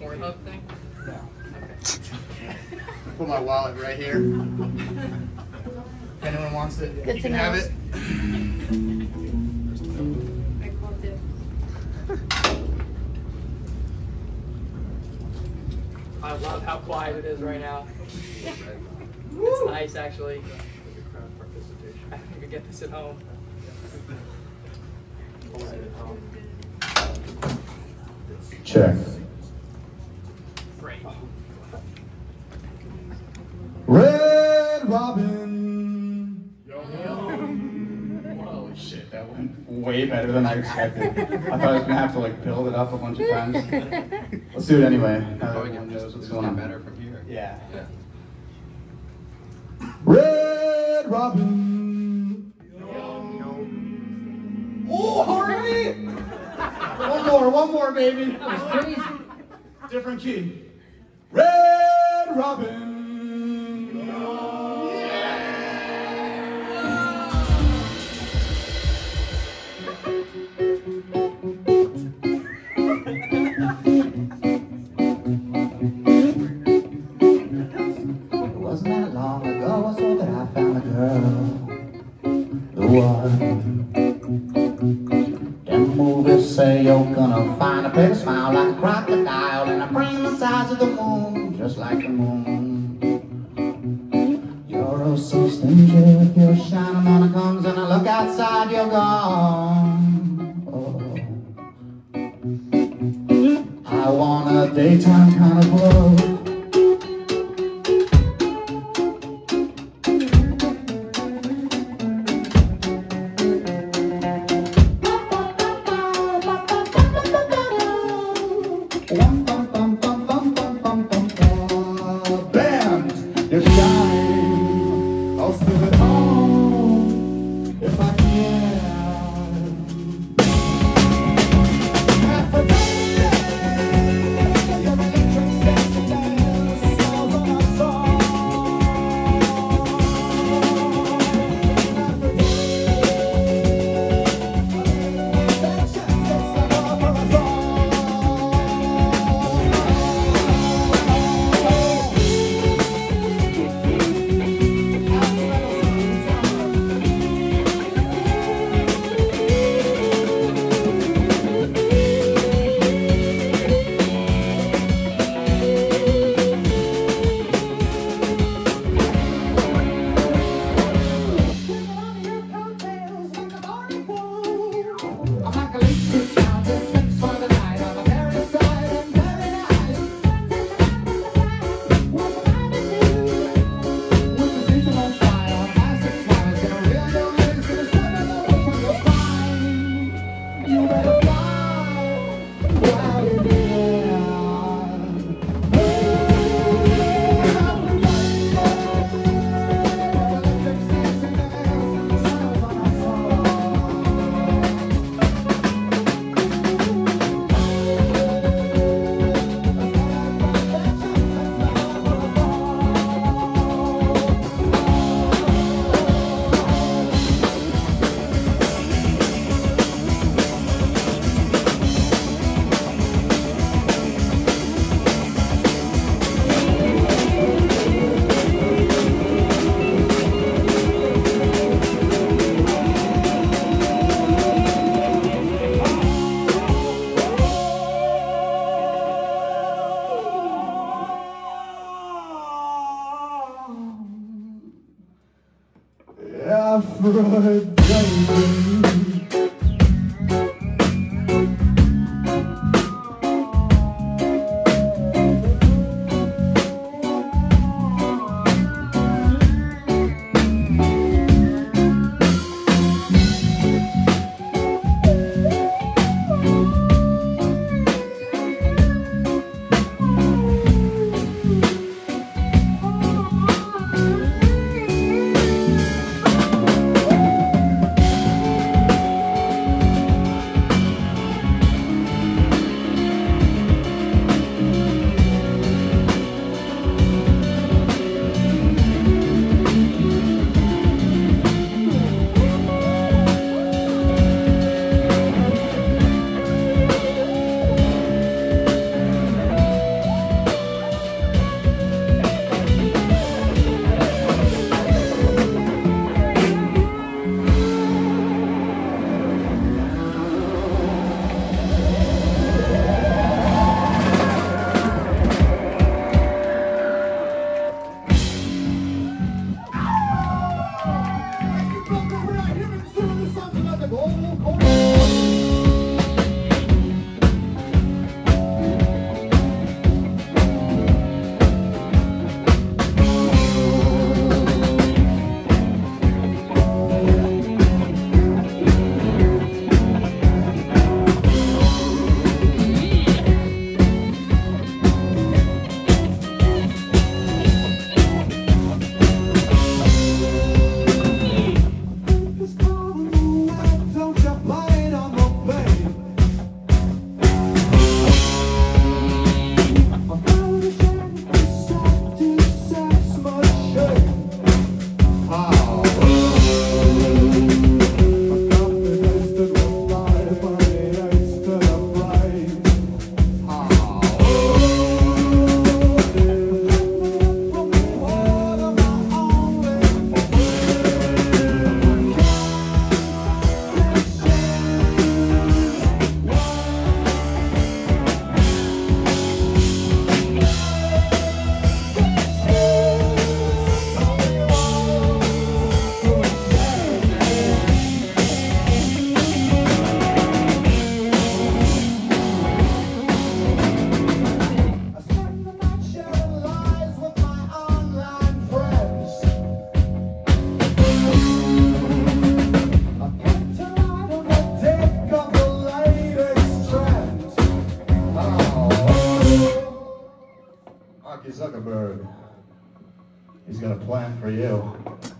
Pornhub thing? No. Okay. Put my wallet right here. If anyone wants it, Good you to can have know. it. I called it. I love how quiet it is right now. It's nice, actually. I don't even get this at home. Check. Red Robin. Holy shit, that Went Way better than I expected. I thought I was gonna have to like build it up a bunch of times. Let's do it anyway. Now that everyone knows what's going on. better from here. Yeah. Yeah. Red Robin. Oh, Harvey! one more, one more, baby. That was crazy. Different key. Red Robin. Plan for you.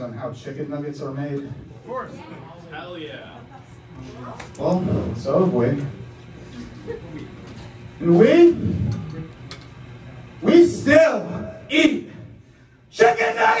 On how chicken nuggets are made? Of course. Hell yeah. Well, so have we. And we, we still eat chicken nuggets!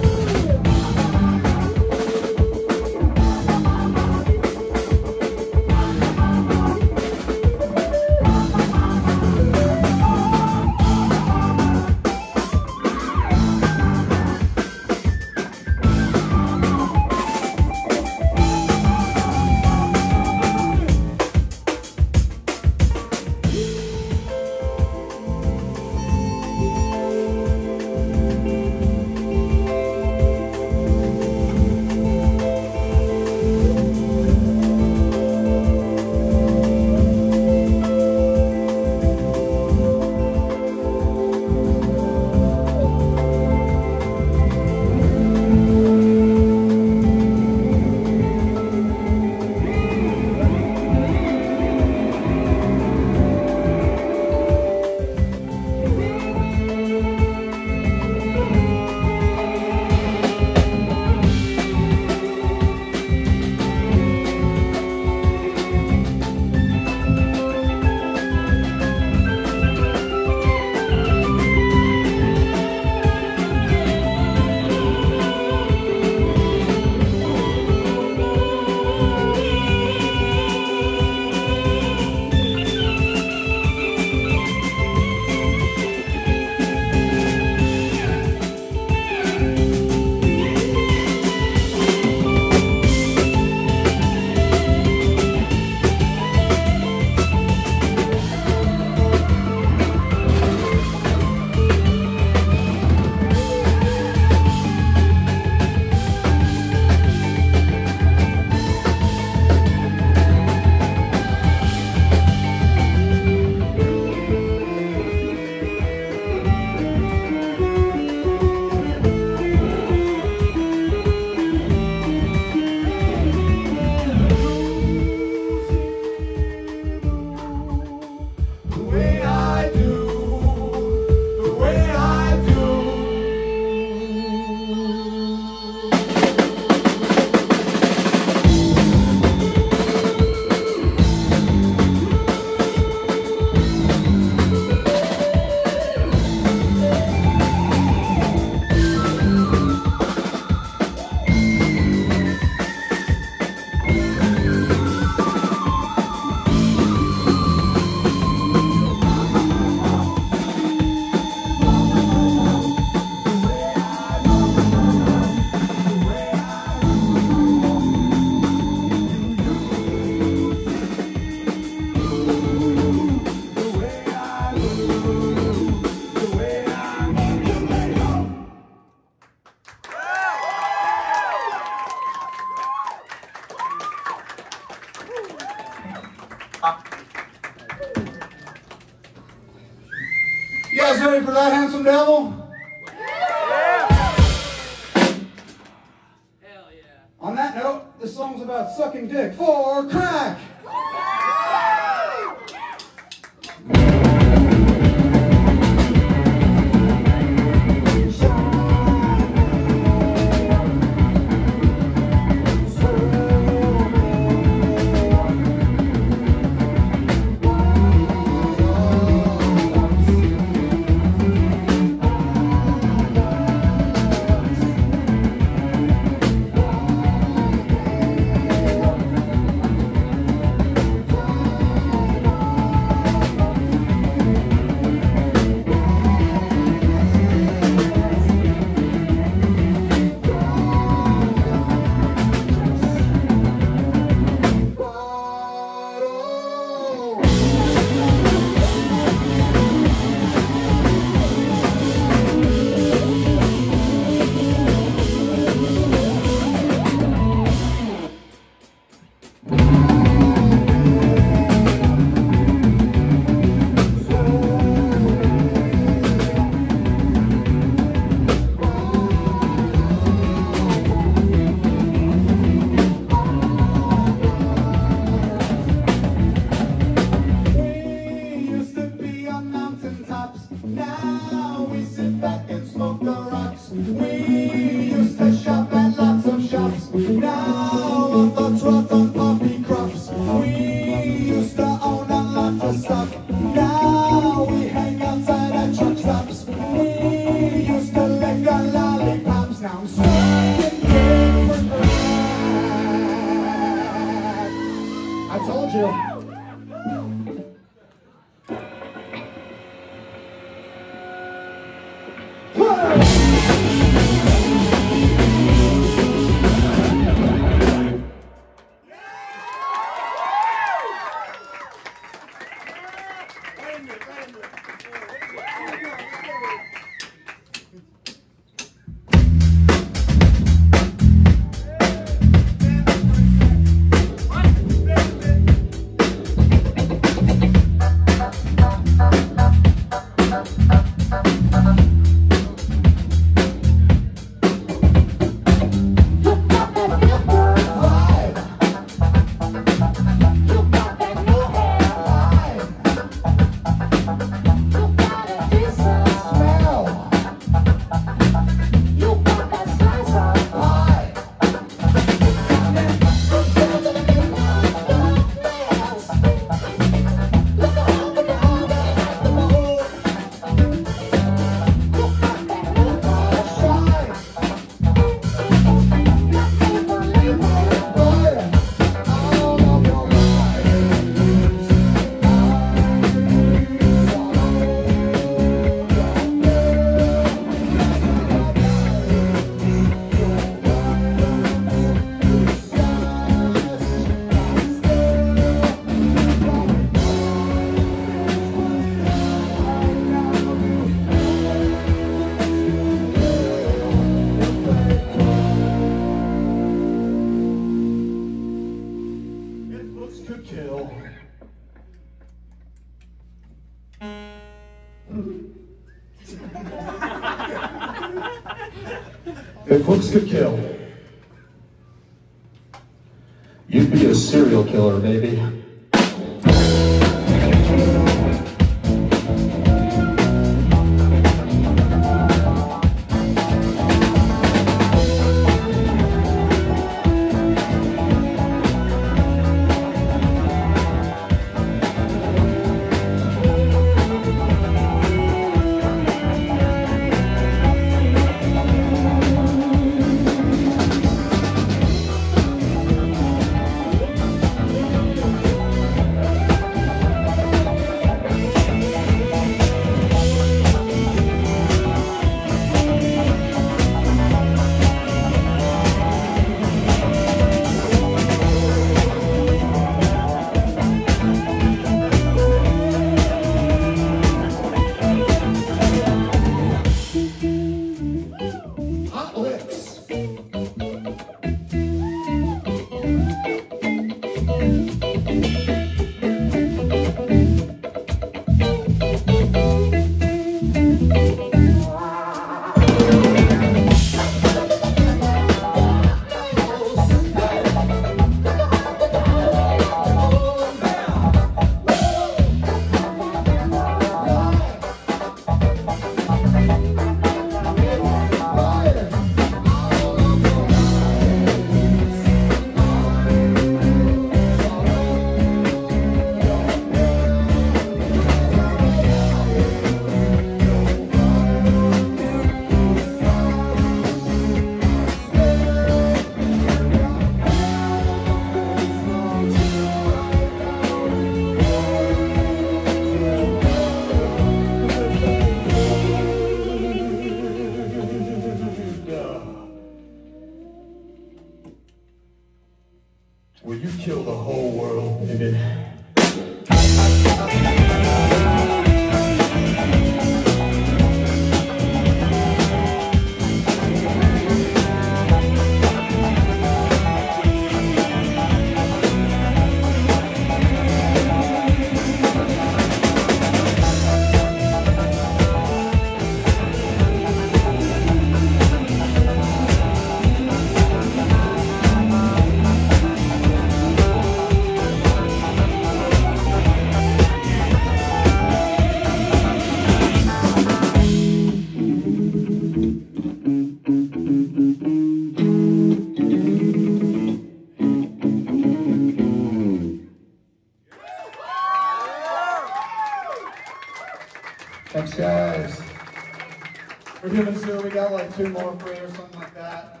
Two more for you or something like that.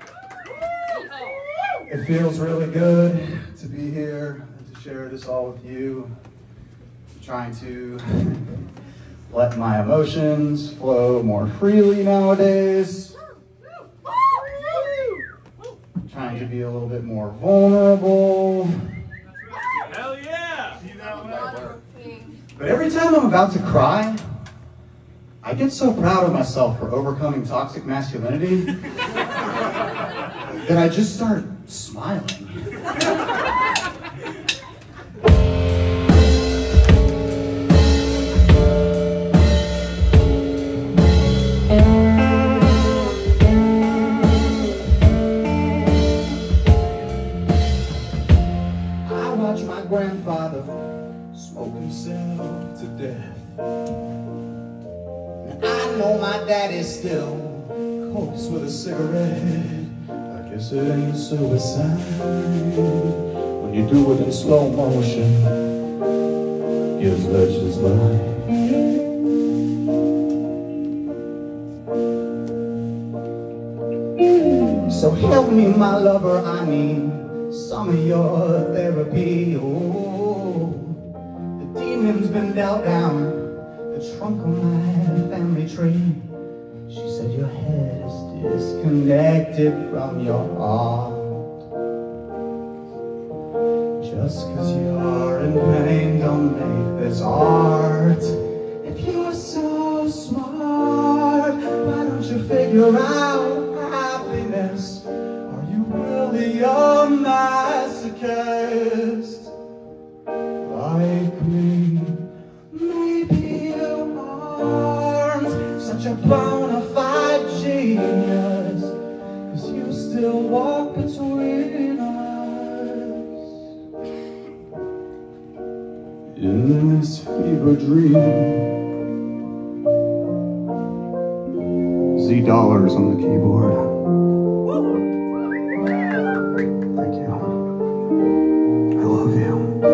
It feels really good to be here and to share this all with you. trying to let my emotions flow more freely nowadays. trying to be a little bit more vulnerable. Hell yeah! But every time I'm about to cry, I get so proud of myself for overcoming toxic masculinity that I just start smiling. I watch my grandfather smoke himself to death. Know my daddy still copes with a cigarette. I guess it ain't suicide when you do it in slow motion. Guess that's just life. So help me, my lover, I need some of your therapy. Oh, the demon's been dealt down the trunk of my family tree. She said your head is disconnected from your heart. Just cause you are in pain don't make this art. If you're so smart, why don't you figure out dream. Z dollars on the keyboard. Thank you. I love you.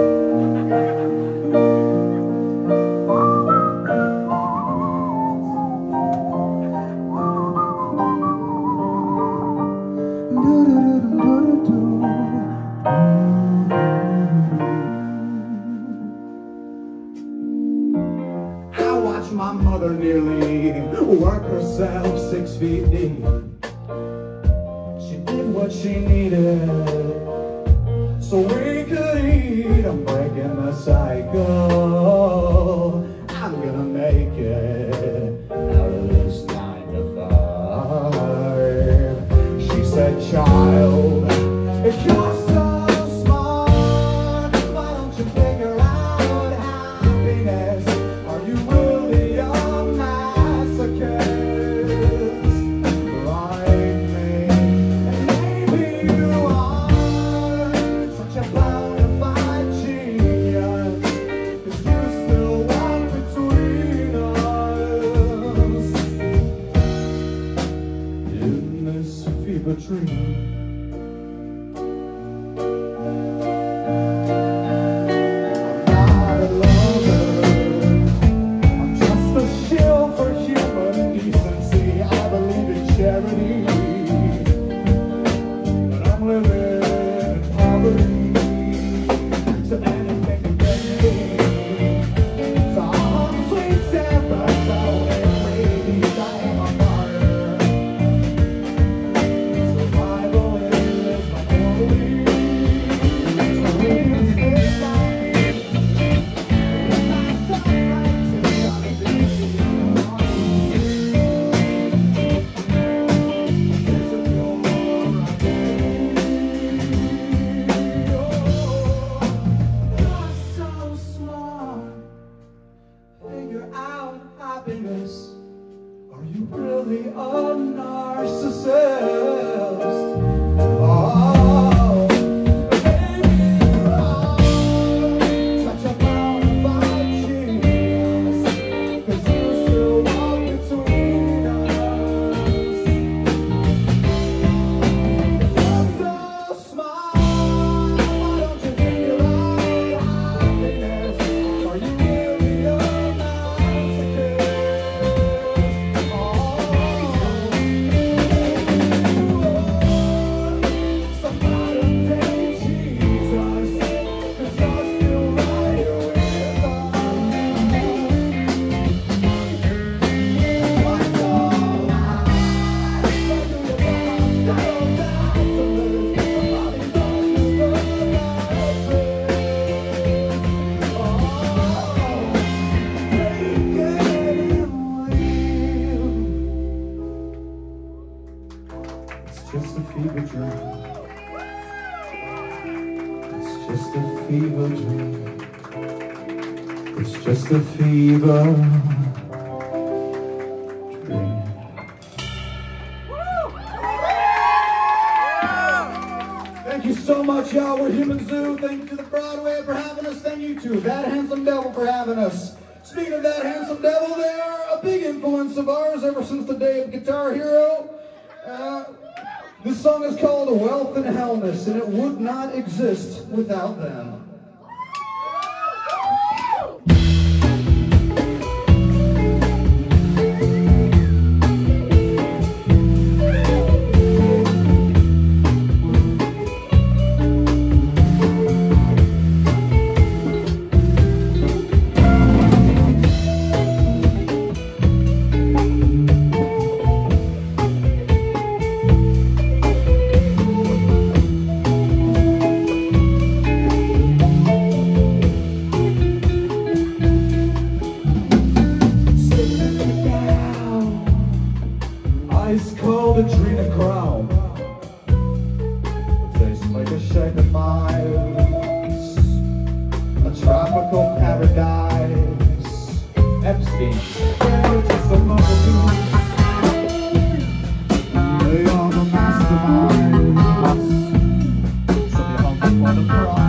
and it would not exist without them. the world.